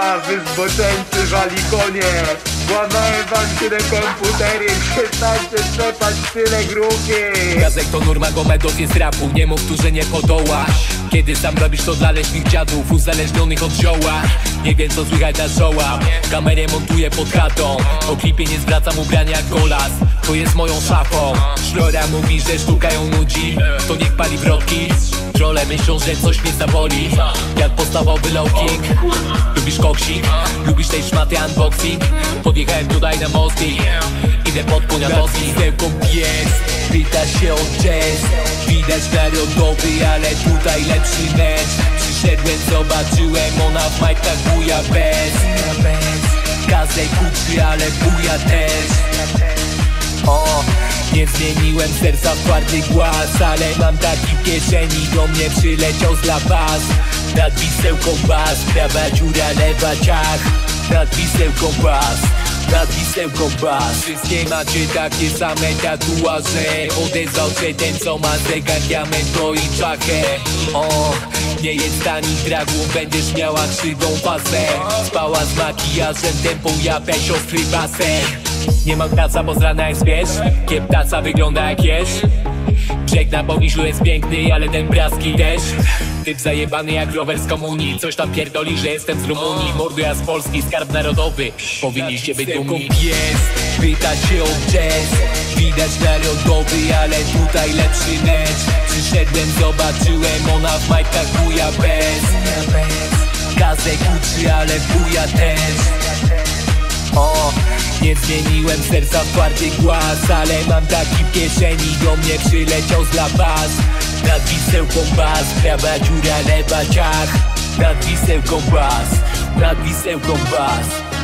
A, wy zboczeńcy żalikonie Łamałem wam tyle komputery Przestańcie trzepać tyle gruki Gazek to Nurma Gomedow jest rapu Nie mów tu, że nie podołasz. Kiedy sam robisz to dla leśnych dziadów Uzależnionych od zioła. Nie wiem co słychać na czoła. Kamerę montuję pod chatą. O klipie nie zwracam ubrania golas To jest moją szafą. Szlora mówi, że sztuka ją nudzi To niech pali wrotki. Trole myślą, że coś mnie zaboli. Jak podstawowy low Lubisz koksik? Lubisz tej szmaty unboxing? Podjechałem tutaj na mostik Idę pod poniatowski Stełką pies Pyta się o jazz Widać narodowy, ale tutaj lepszy mecz. Przyszedłem, zobaczyłem Ona w majtkach buja bez. Kazek uczy, ale buja też o, nie zmieniłem serca w twardy głaz Ale mam taki kieszeni Do mnie przyleciał z La Paz Nad wisełką bas Prawa dziura, lewa ciach. Nad wisełką bas nad wisełką bas. Wszystkie macie takie same tatuaże. Odezwał się ten co ma zegar diamento i czachę O, nie jest tani dragą Będziesz miała krzywą pasę. Spała z makijażem Tempą japę siostry basen nie mam praca, bo z rana jest wiesz Kieptaca wygląda jak jesz Brzeg na Bogiszu jest piękny, ale ten braski też Typ zajebany jak rower z komunii Coś tam pierdoli, że jestem z Rumunii. Mordu ja z Polski, skarb narodowy Powinniście być dumni. Pies Pyta się o jazz Widać narodowy, ale tutaj lepszy mecz. Przyszedłem, zobaczyłem Ona w majtkach buja bez. Kazek uczy, ale buja też nie zmieniłem serca w twardy głaz Ale mam taki w kieszeni Do mnie przyleciał z La Paz Nad wisełką bas Prawa dziura, lewa ciach. Nad wisełką bas Nad wisełką bas